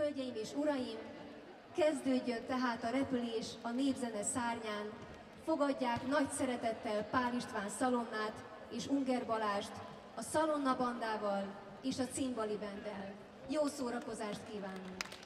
Hölgyeim és uraim, kezdődjön tehát a repülés a népzene szárnyán. Fogadják nagy szeretettel Pál István Szalonnát és Unger Balást a Szalonna bandával és a Cimbali Benddel. Jó szórakozást kívánunk!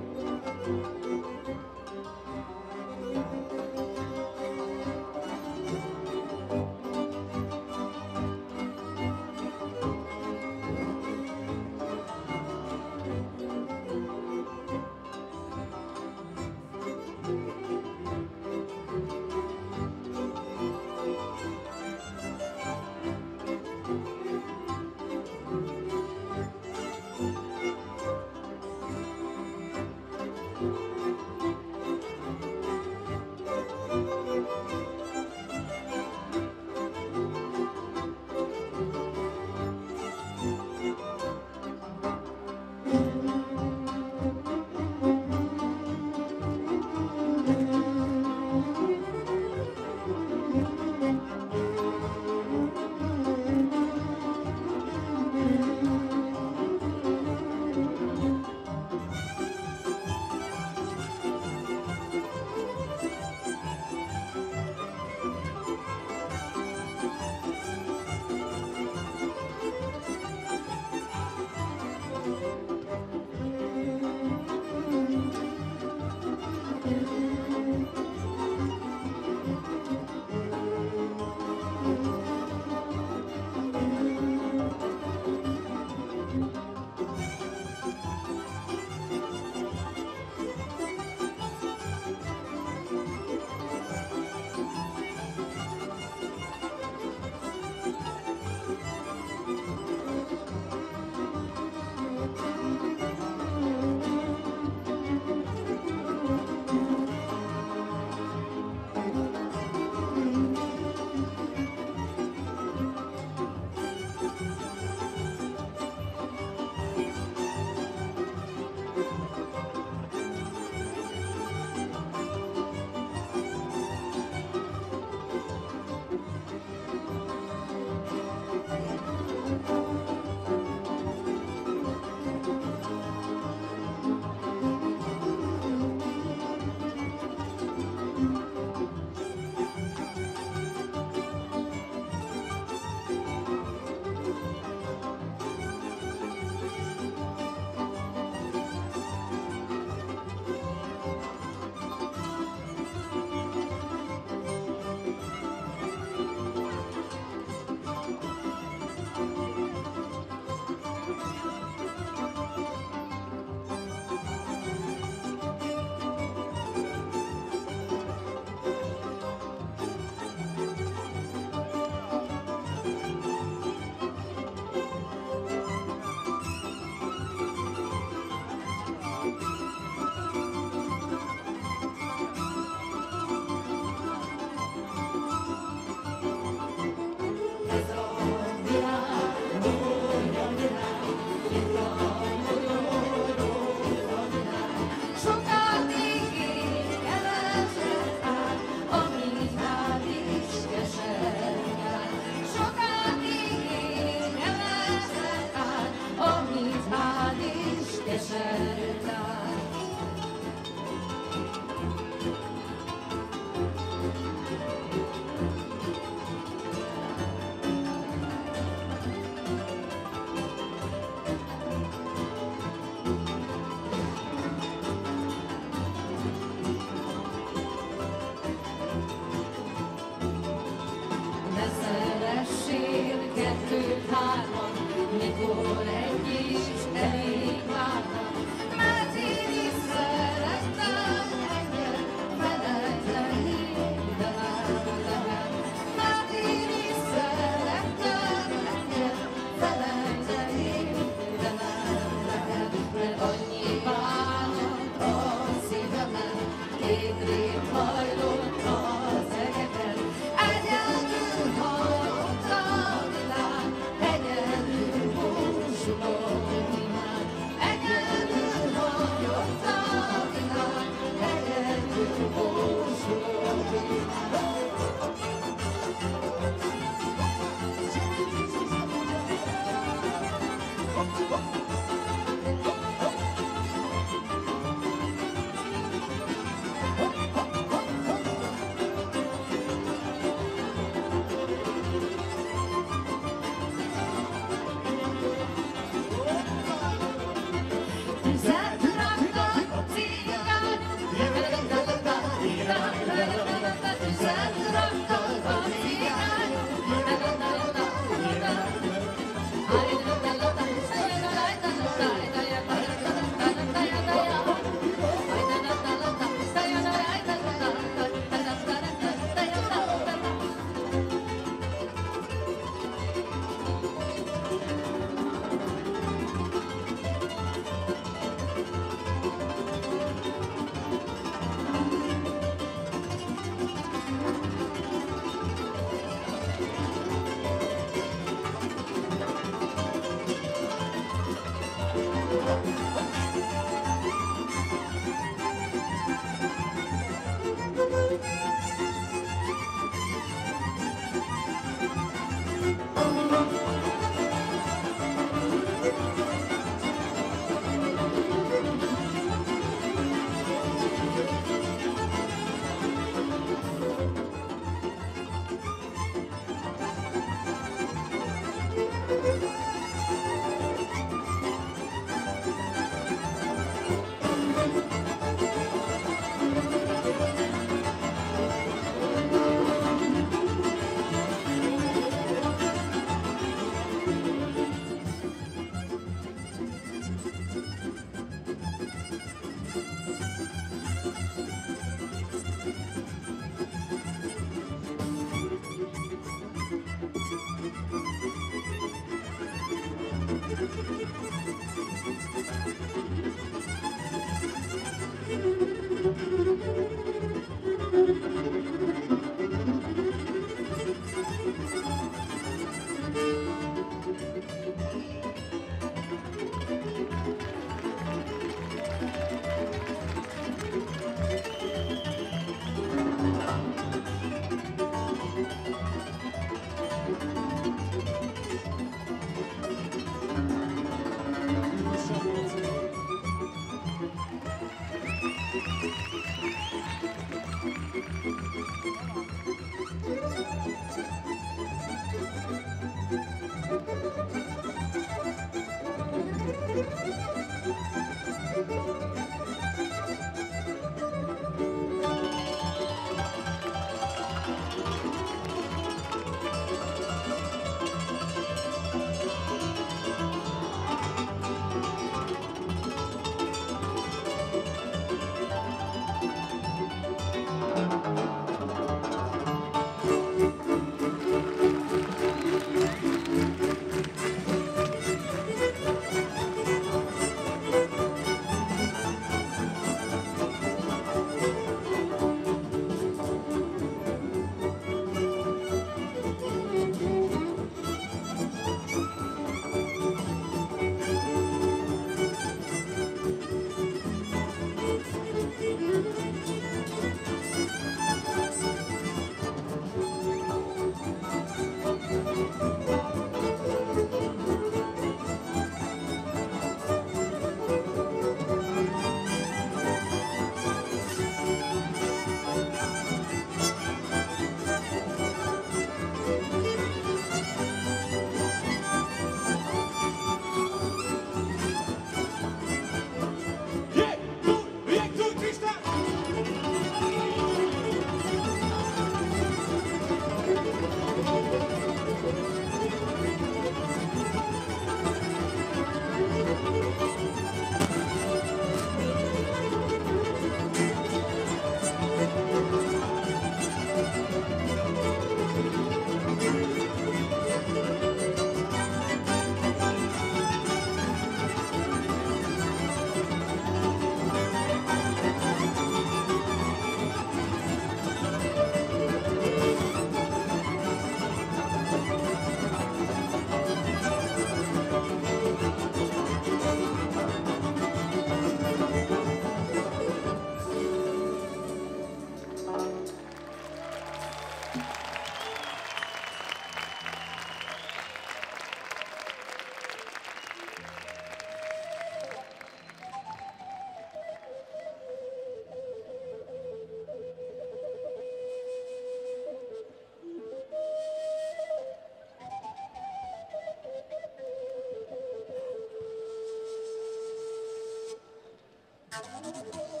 Köszönjük szépen,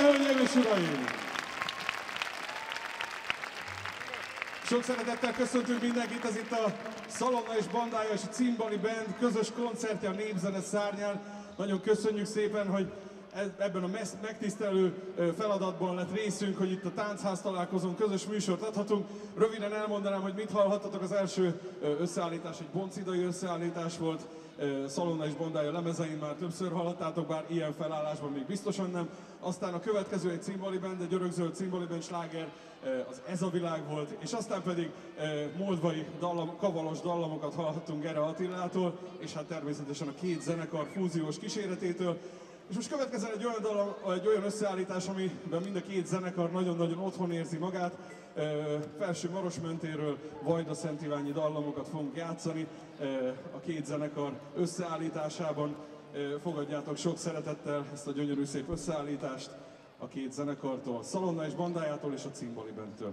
hölgyeim és uraim! Sok szeretettel köszöntünk mindenkit, ez itt a Szalonna és Bandája és a Cimbali Band közös koncertje a Népzene szárnyán. Nagyon köszönjük szépen, hogy ebben a megtisztelő feladatban lett részünk, hogy itt a Táncház találkozón közös műsort adhatunk. Röviden elmondanám, hogy mit hallhattatok, az első összeállítás egy boncidai összeállítás volt, Szalonna és Bondája lemezein már többször hallottátok, bár ilyen felállásban még biztosan nem. Aztán a következő egy cimbali band, egy örökzöld cimbali band sláger, az Ez a világ volt, és aztán pedig moldvai dallam, kavalos dallamokat hallhattunk Gere Attilától, és hát természetesen a két zenekar fúziós kíséretétől. És most következzen egy olyan, dallam, egy olyan összeállítás, amiben mind a két zenekar nagyon-nagyon otthon érzi magát. Felső Marosmentéről Vajda Szent Iványi dallamokat fogunk játszani a két zenekar összeállításában. Fogadjátok sok szeretettel ezt a gyönyörű szép összeállítást a két zenekartól, Szalonna és Bandájától és a Cimbali Bentől.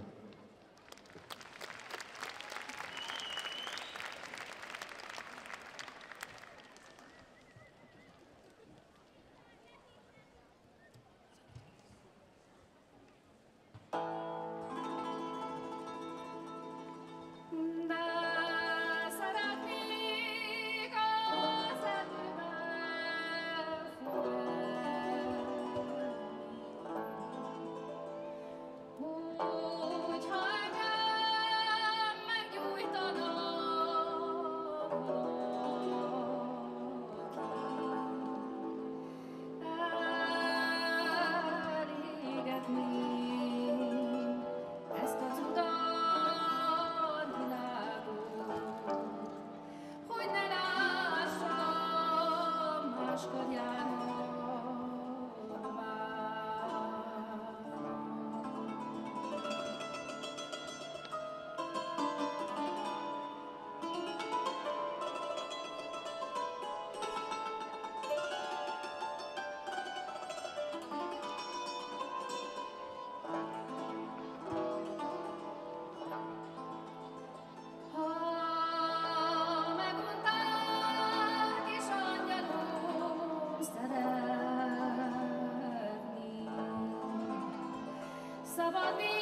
Sabadee.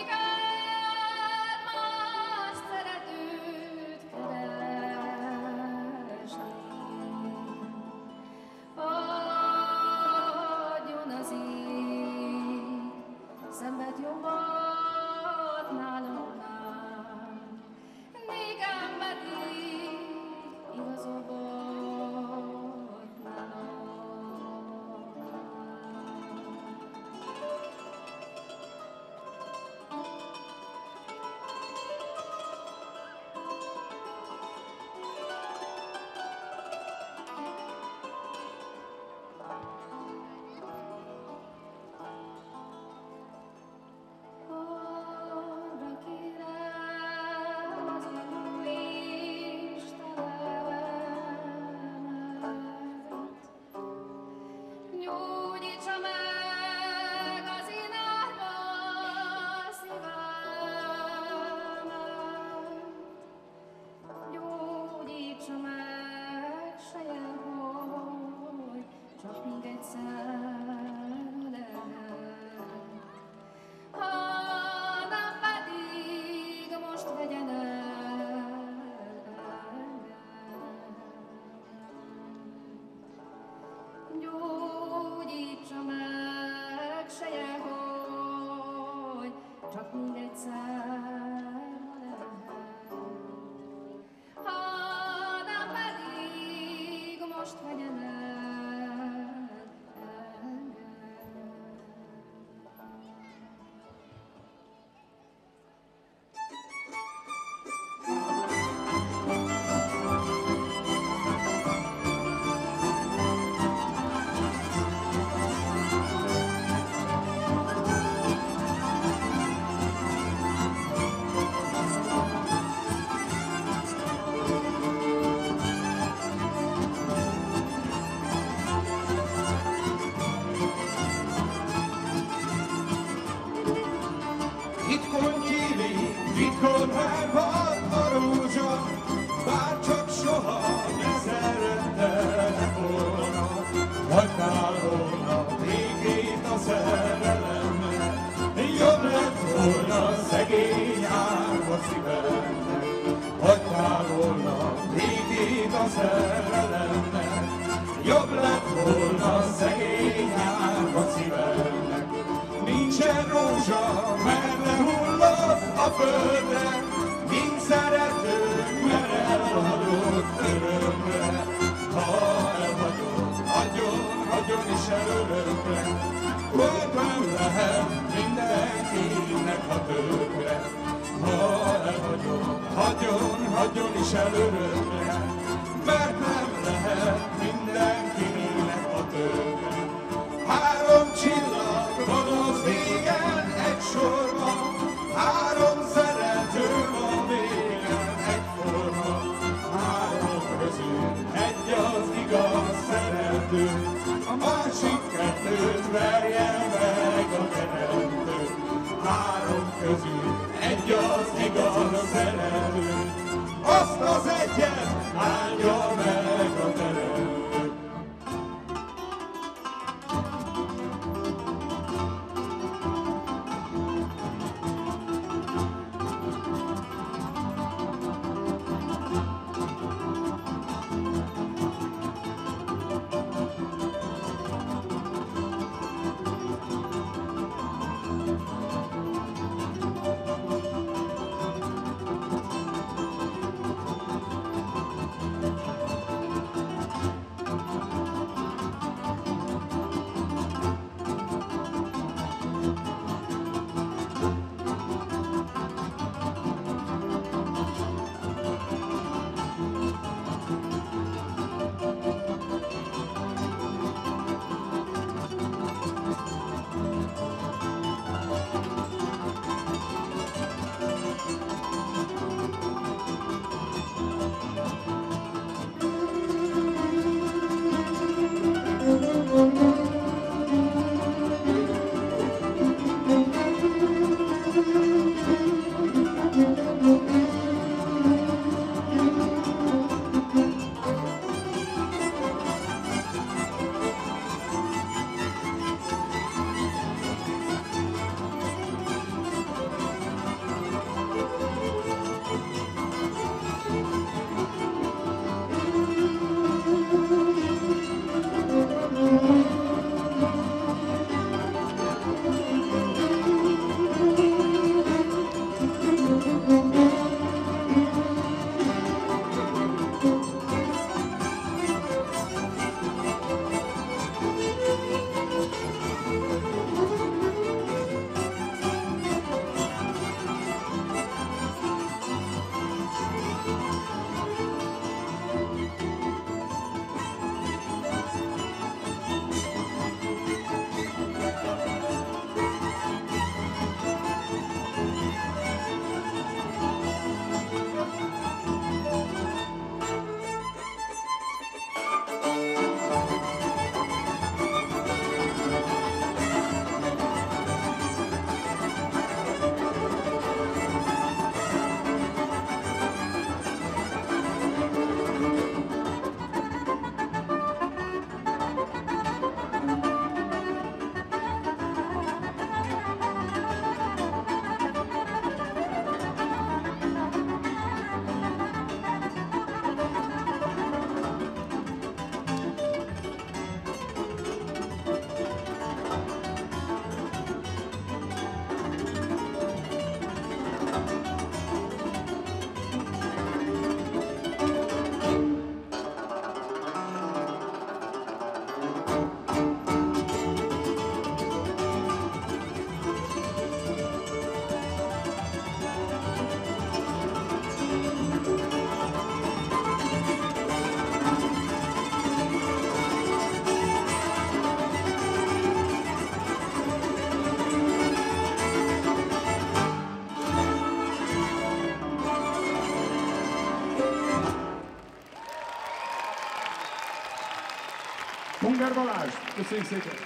Köszönjük szépen!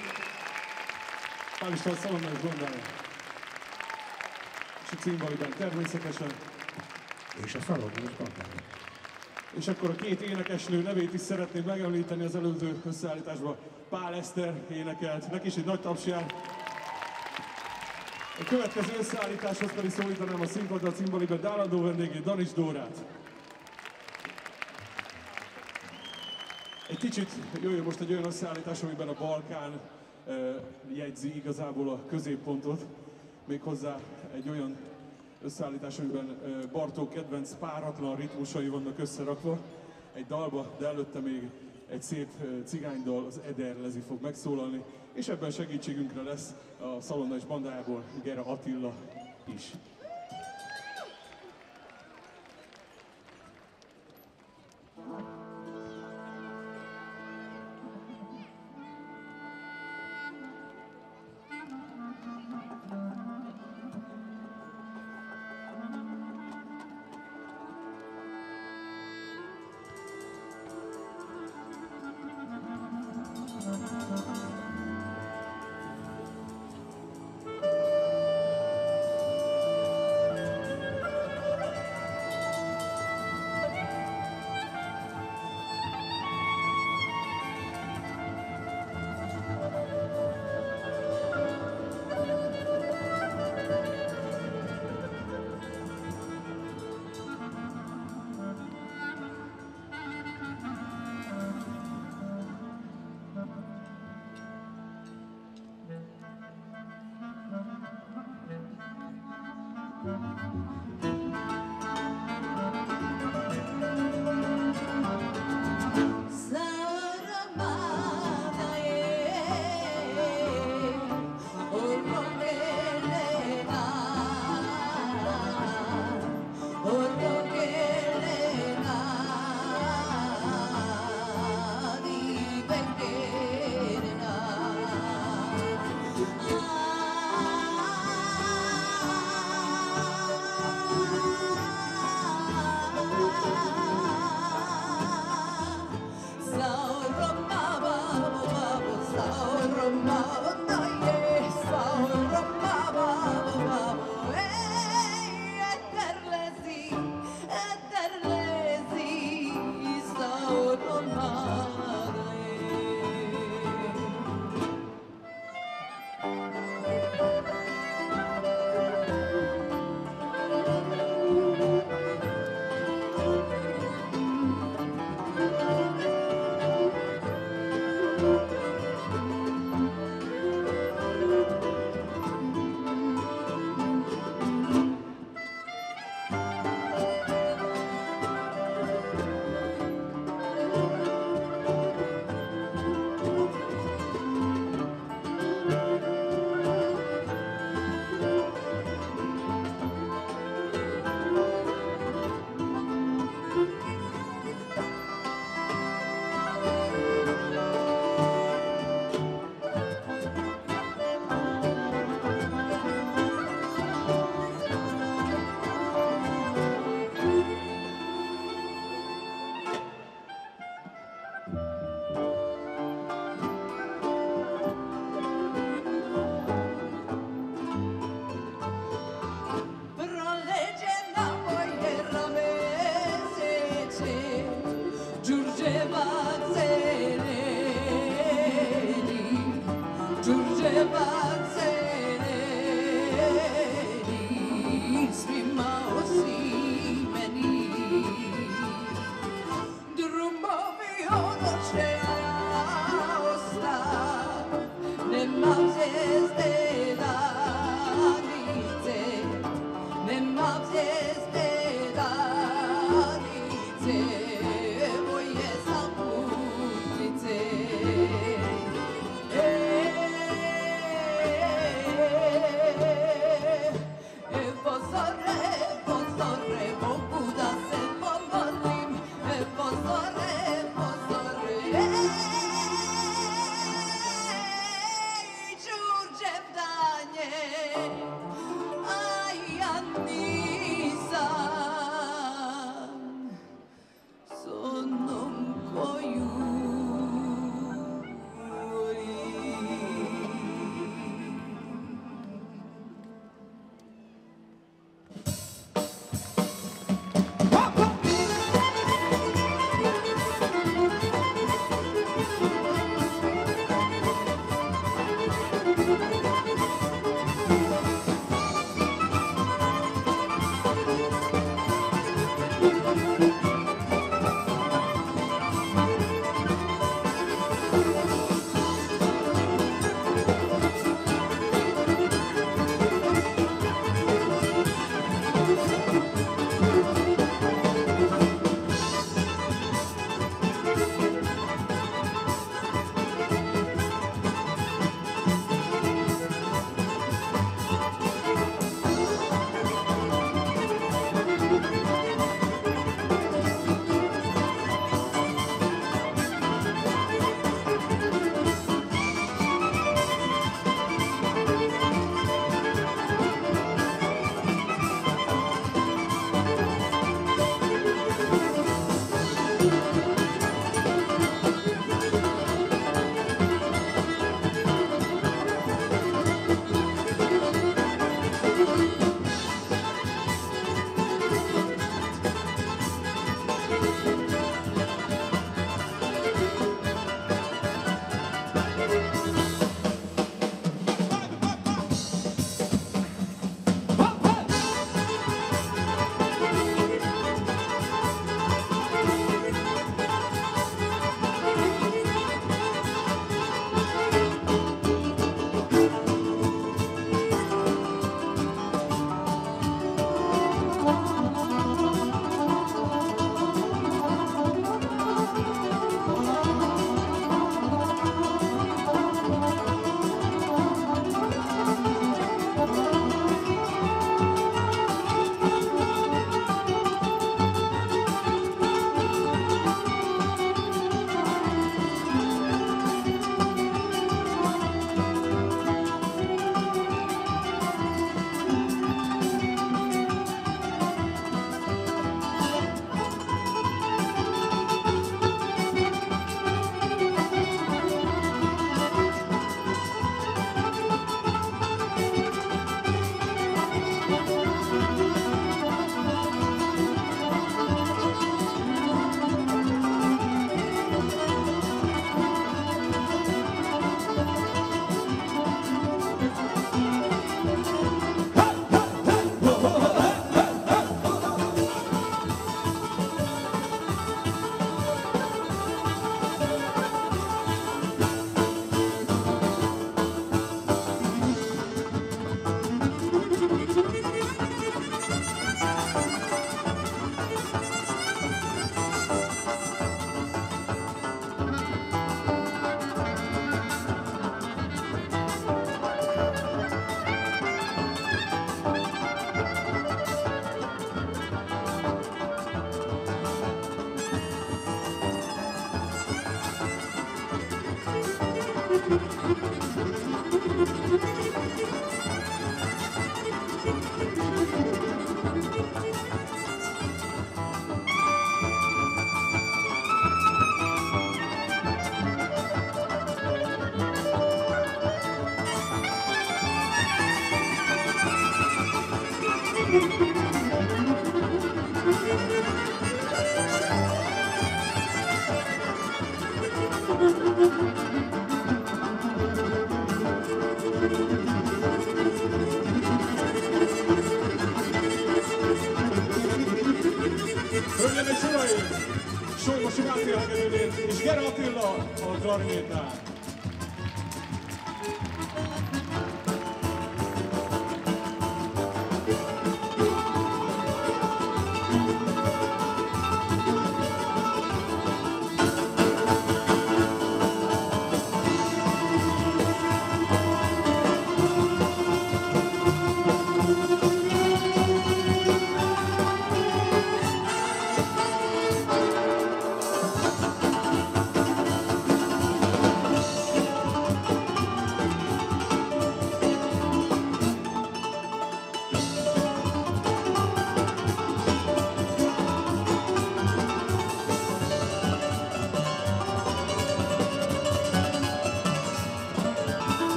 Pál István Szalonna és Gondája. És a címbaliben természetesen. És a Szalonnás Bandája. És akkor a két énekesnő nevét is szeretném megemlíteni az előző összeállításban. Pál Eszter énekelt, neki is egy nagy taps jár. A következő összeállításhoz pedig szólítanám a színpadra a cimbaliben Dáladó vendégét, Danis Dórát. Kicsit jöjjön most egy olyan összeállítás, amiben a Balkán jegyzi igazából a középpontot, méghozzá egy olyan összeállítás, amiben Bartók kedvenc páratlan ritmusai vannak összerakva. Egy dalba, de előtte még egy szép cigánydal, az Ederlezi fog megszólalni, és ebben segítségünkre lesz a Szalonna és bandájából Gera Attila is. Giurge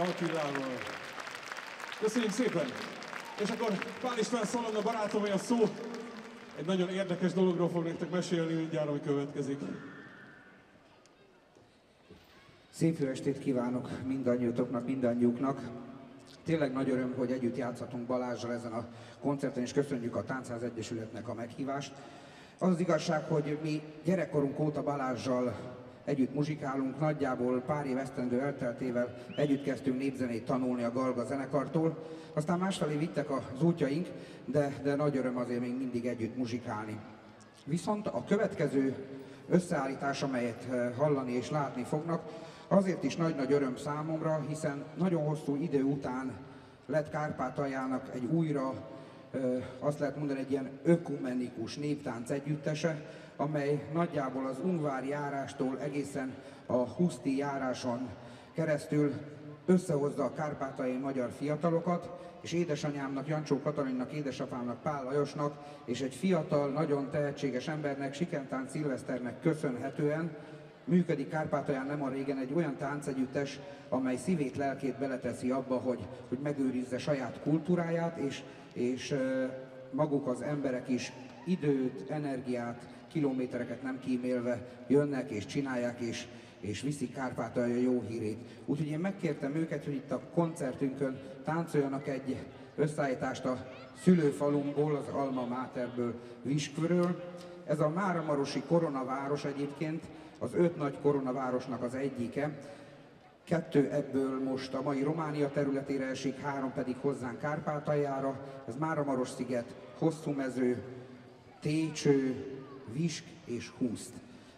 Attilával. Köszönjük szépen! És akkor Pál István Szalonna barátomé a szó. Egy nagyon érdekes dologról fog nektek mesélni mindjárt, ami következik. Szép jó estét kívánok mindannyiótoknak, mindannyiuknak. Tényleg nagy öröm, hogy együtt játszhatunk Balázsral ezen a koncerten, és köszönjük a Táncház Egyesületnek a meghívást. Az az igazság, hogy mi gyerekkorunk óta Balázsral együtt muzsikálunk, nagyjából pár év esztendő elteltével együtt kezdtünk népzenét tanulni a Galga zenekartól, aztán másfelé vittek az útjaink, de, de nagy öröm azért még mindig együtt muzsikálni. Viszont a következő összeállítás, amelyet eh, hallani és látni fognak, azért is nagy-nagy öröm számomra, hiszen nagyon hosszú idő után lett Kárpátaljának egy újra, ö, azt lehet mondani, egy ilyen ökumenikus néptánc együttese, amely nagyjából az Ungvári járástól egészen a Huszti járáson keresztül összehozza a kárpátaljai magyar fiatalokat, és édesanyámnak, Jancsó Katalinnak, édesapámnak, Pál Lajosnak, és egy fiatal, nagyon tehetséges embernek, Sikentán Szilveszternek köszönhetően működik Kárpátalján nem a régen egy olyan táncegyüttes, amely szívét, lelkét beleteszi abba, hogy, hogy megőrizze saját kultúráját, és, és maguk az emberek is időt, energiát, kilométereket nem kímélve jönnek és csinálják, és, és viszik Kárpátalja jó hírét. Úgyhogy én megkértem őket, hogy itt a koncertünkön táncoljanak egy összeállítást a szülőfalumból, az Alma Máterből, Viskvről. Ez a Máramarosi koronaváros egyébként, az öt nagy koronavárosnak az egyike. Kettő ebből most a mai Románia területére esik, három pedig hozzánk Kárpátaljára. Ez Máramaros sziget, Hosszú mező, Técső, Visk és Húszt.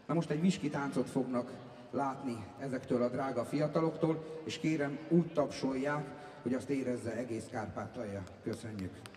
Na most egy viski táncot fognak látni ezektől a drága fiataloktól, és kérem úgy tapsolják, hogy azt érezze egész Kárpátalja. Köszönjük!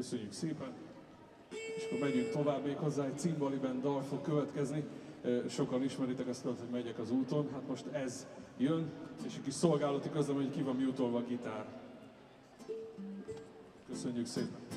Köszönjük szépen! És akkor megyünk tovább, még hozzá egy cimbaliben dal fog következni. Sokan ismeritek ezt, hogy megyek az úton, hát most ez jön, és egy kis szolgálati közlem, hogy ki van utolva a gitár. Köszönjük szépen!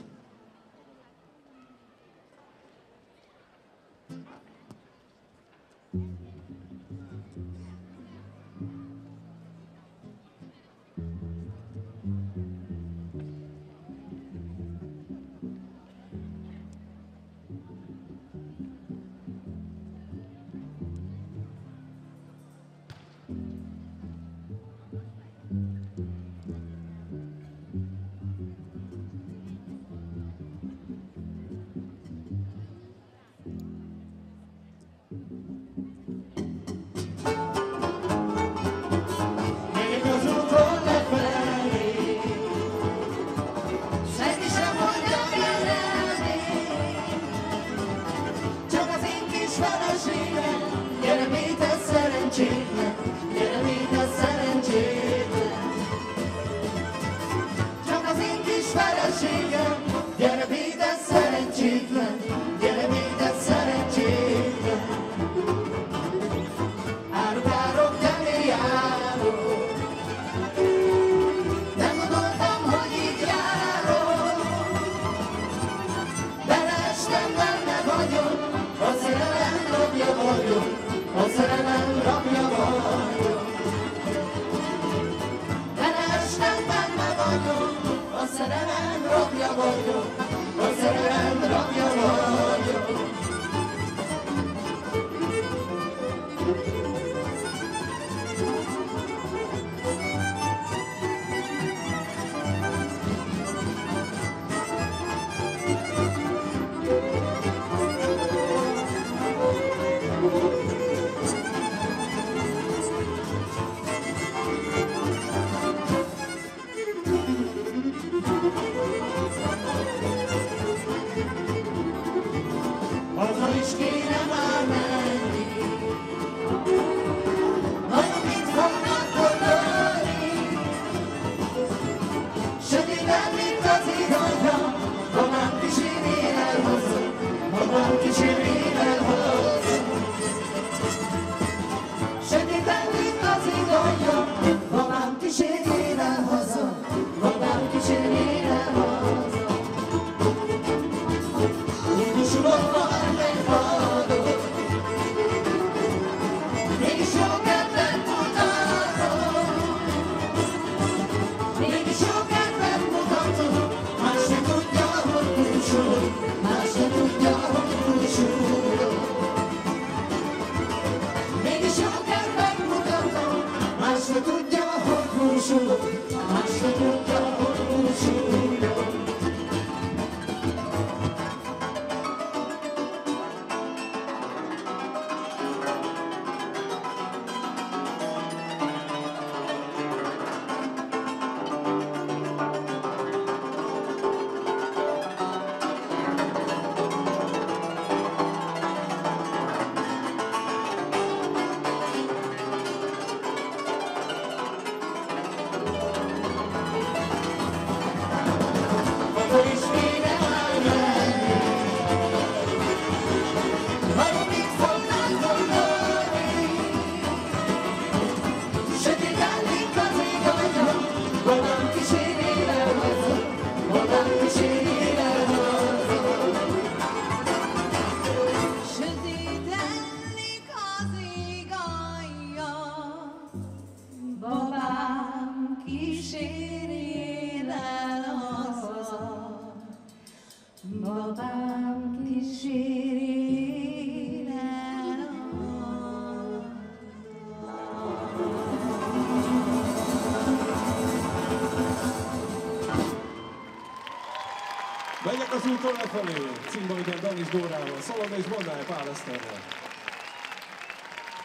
Budapesten lefelé, Cimbaiden Danis Dórával, Szalaga és Bandája Pál Eszterrel.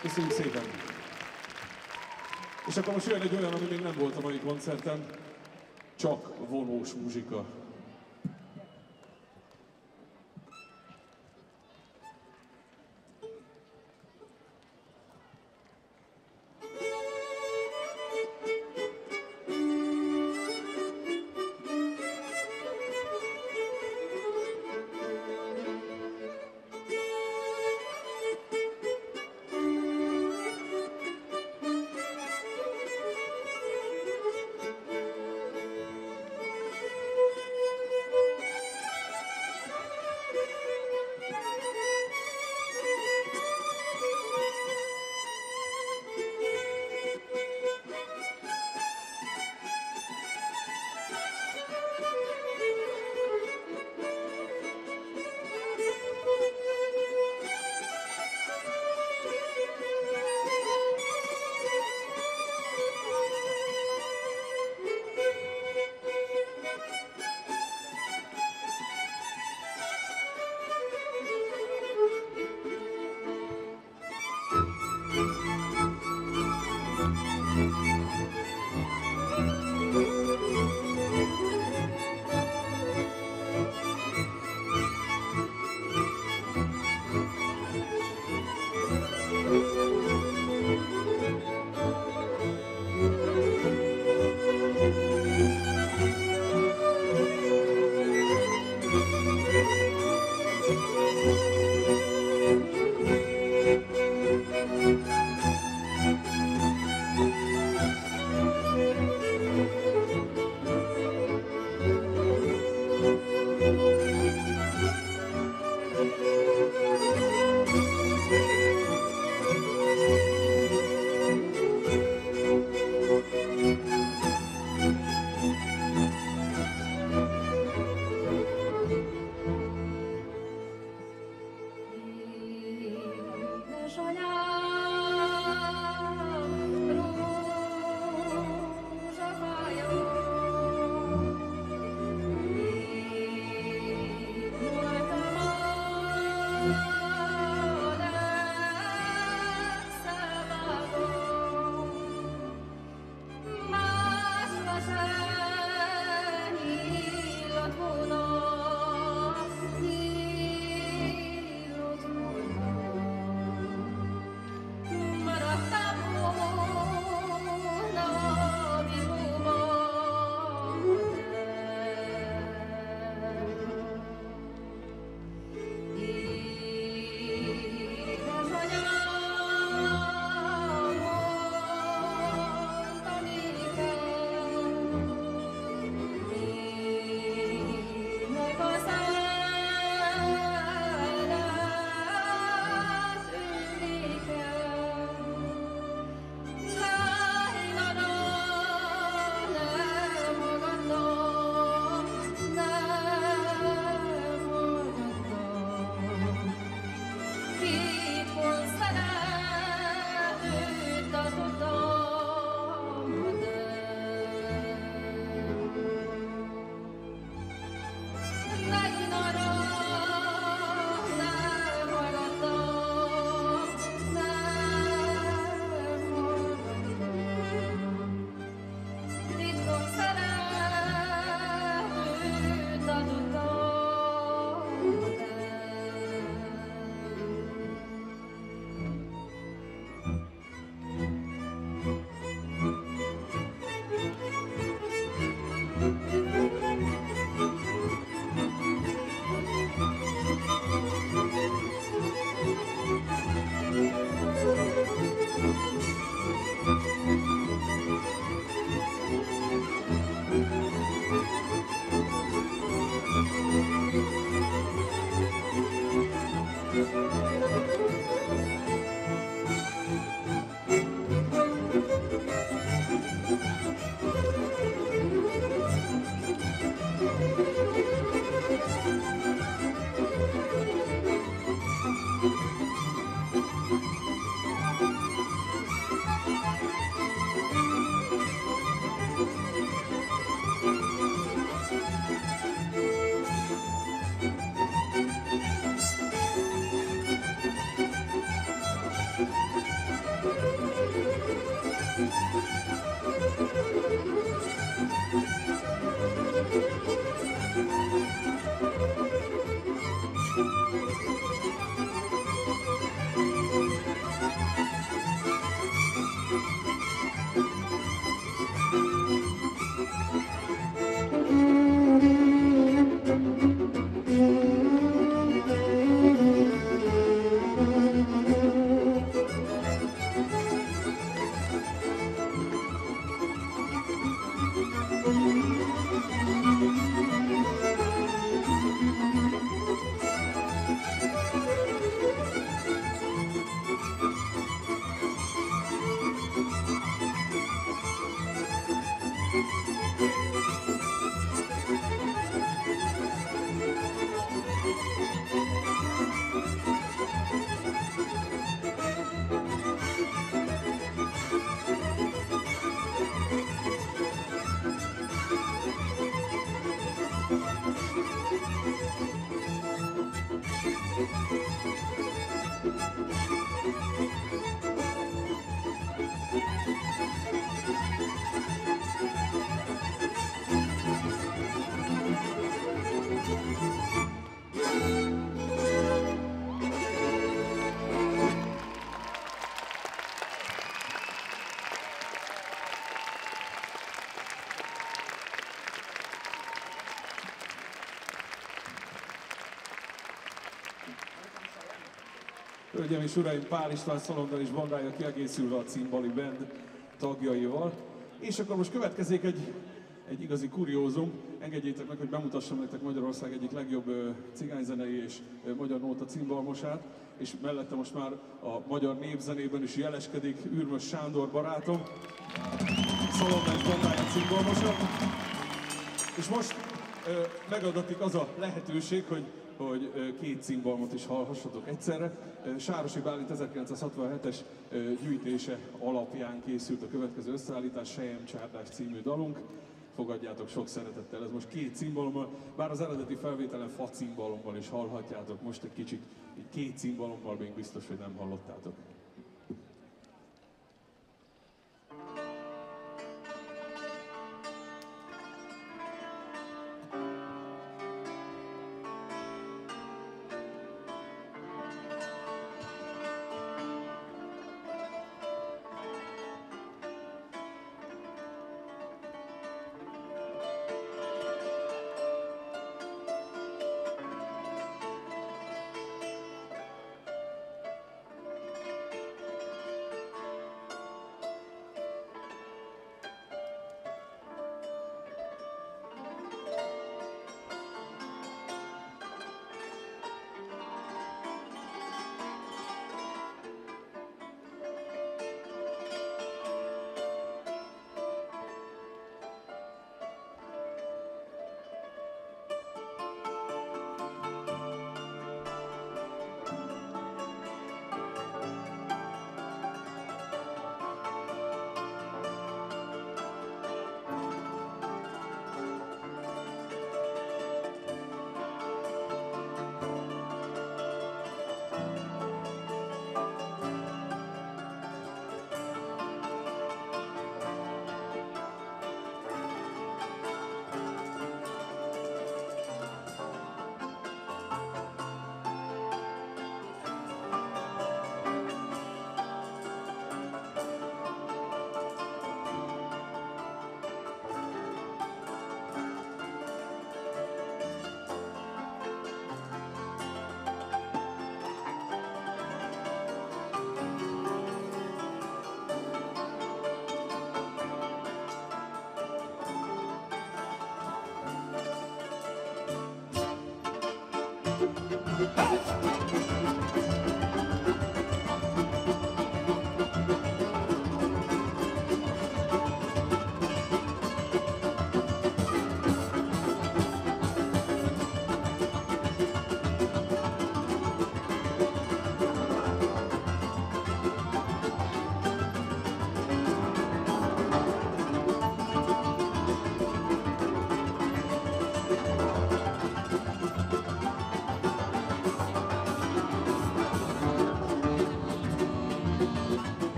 Köszönjük szépen! És akkor most jön egy olyan, ami még nem volt a mai koncerten, csak vonós muzsika. Hölgyeim és Uraim, Pál István Szalondal és bandája kiegészülve a Cimbali Band tagjaival. És akkor most következik egy, egy igazi kuriózum. Engedjétek meg, hogy bemutassam nektek Magyarország egyik legjobb cigányzenei és magyar nóta cimbalmosát. És mellette most már a magyar népzenében is jeleskedik Ürmös Sándor barátom. Szalonna és bandája cimbalmosa. És most megadatik az a lehetőség, hogy, hogy két cimbalmot is hallhassatok egyszerre. Sárosi Bálint 1967-es ö, gyűjtése alapján készült a következő összeállítás, Sejem Csárdás című dalunk. Fogadjátok sok szeretettel, ez most két cimbalommal, bár az eredeti felvételen fa cimbalommal is hallhatjátok, most egy kicsit két cimbalommal még biztos, hogy nem hallottátok.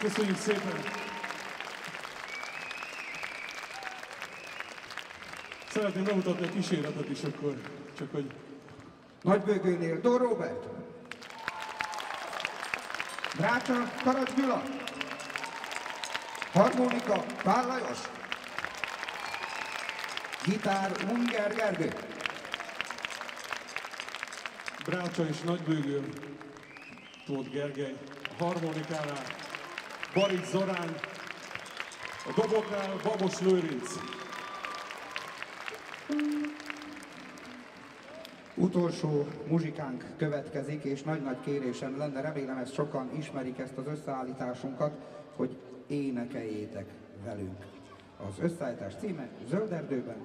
Köszönjük szépen! Bemutatni a kísérletet is akkor, csak hogy Nagybőgőnél Don Robert. Drácsa Karacs Gyula. Harmonika Pál Lajos. Gitár Unger Gergő. Brácsa és nagybőgő Tóth Gergely, a harmonikánál Baric Zorán, a doboknál Babos Lőrinc. Utolsó muzsikánk következik, és nagy-nagy kérésem lenne, remélem ezt sokan ismerik ezt az összeállításunkat, hogy énekeljétek velünk. Az összeállítás címe Zöld erdőben,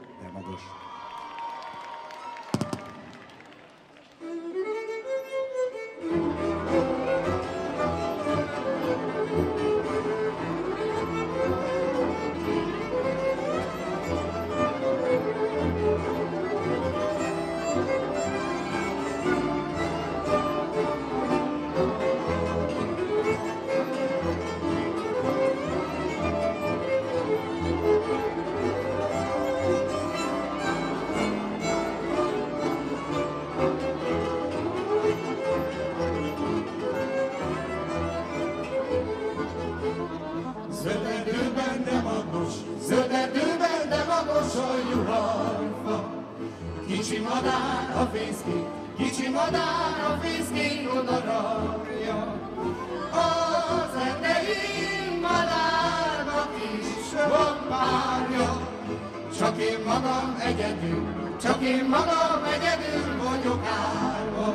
csak én magam egyedül, csak én magam egyedül vagyok árva.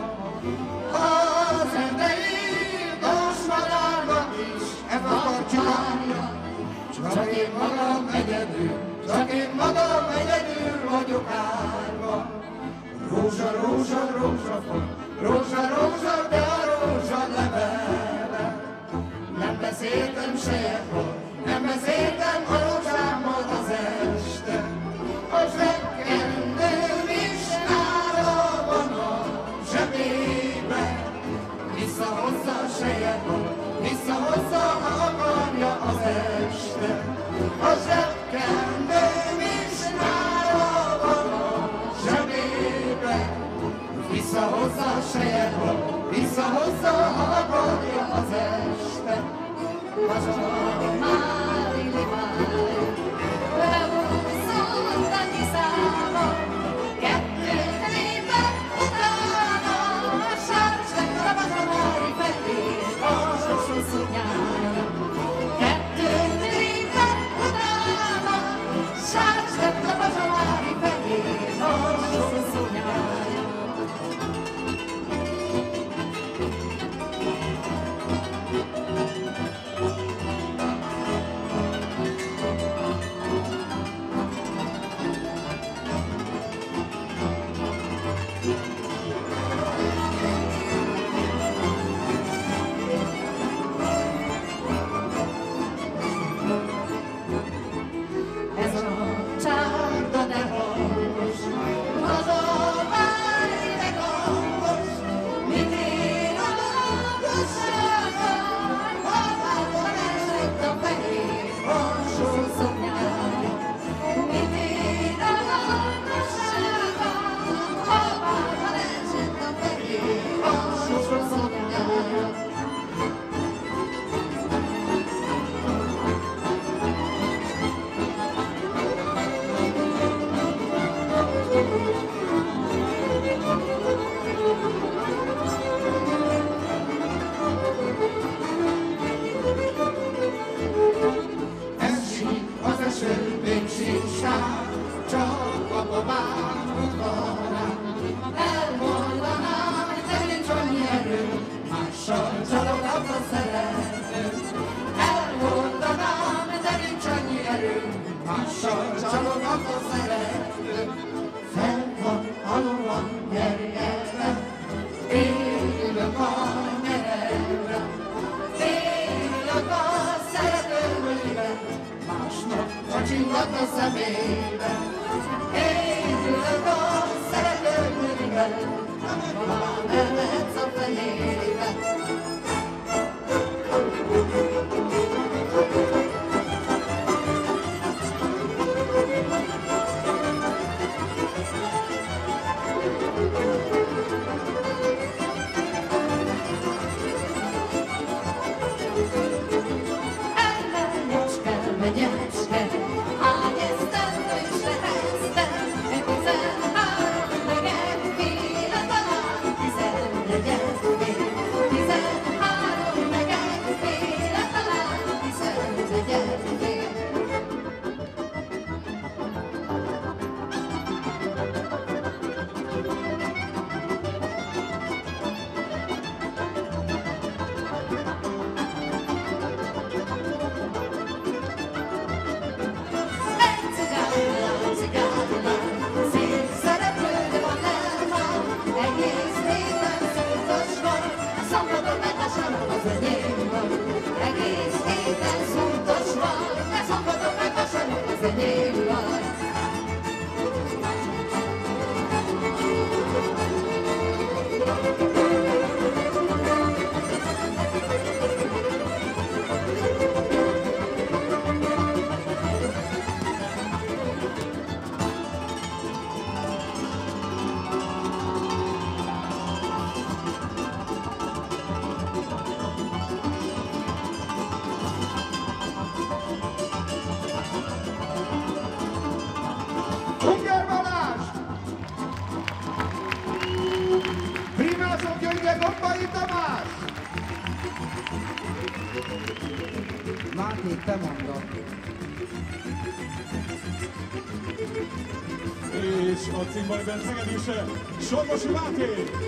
Az erdei dos madárnak is Ez a párja, csak én magam egyedül, csak én magam egyedül vagyok árva. Rózsa, rózsa, rózsa rózsa, rózsa, de a rózsa levele. Nem beszéltem sehol, nem beszéltem a rózsámmal A sejekból, visszahozza, ha akarja az este. A zsebkendőm is nála van a zsebébe. Visszahozza a sejekból, visszahozza, ha akarja az este. Ez Somos Mate.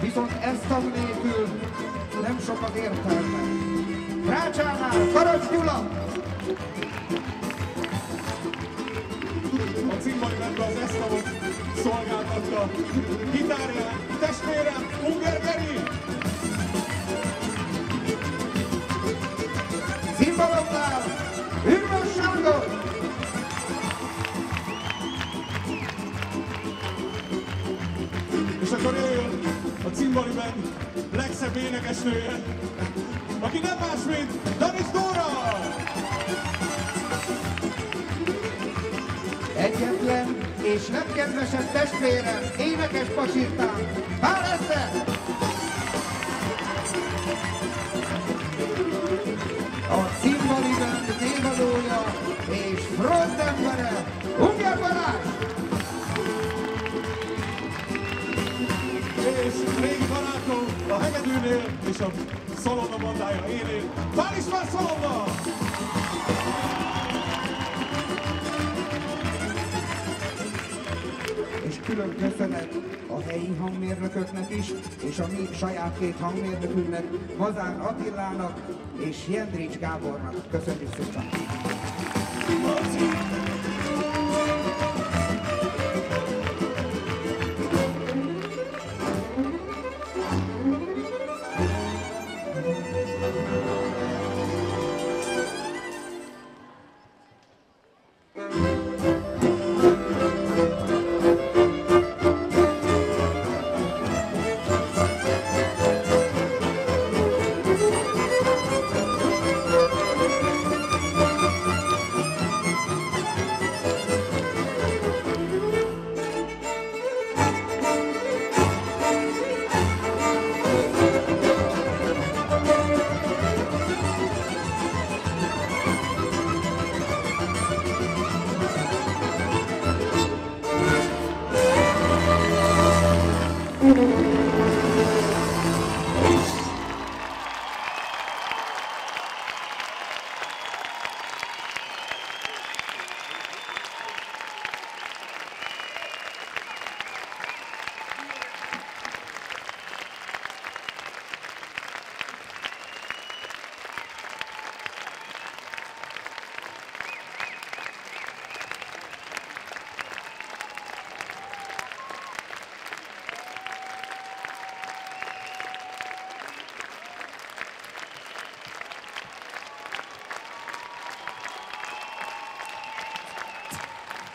Viszont ezt tag nélkül nem sok az értelme. Rácsánál, Karacs Gyula! A cimbali bendben az esztavot szolgáltatta. Gitárján, testvérem, Unger Geri. Legszebb énekesnője, aki nem más, mint Danis Dóra! Egyetlen és legkedvesebb testvérem, énekes pacsirtám, Pál Eszter! A a szalonna bandája élén, Pál István Szalonna! És külön köszönet a helyi hangmérnököknek is, és a mi saját két hangmérnökünknek, Mazán Attilának és Jendrics Gábornak. Köszönjük szépen!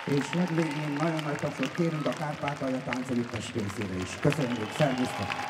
És legvégén nagyon nagy tapsot kérünk a Kárpátalja táncegyüttes részére is. Köszönjük, szervusztok!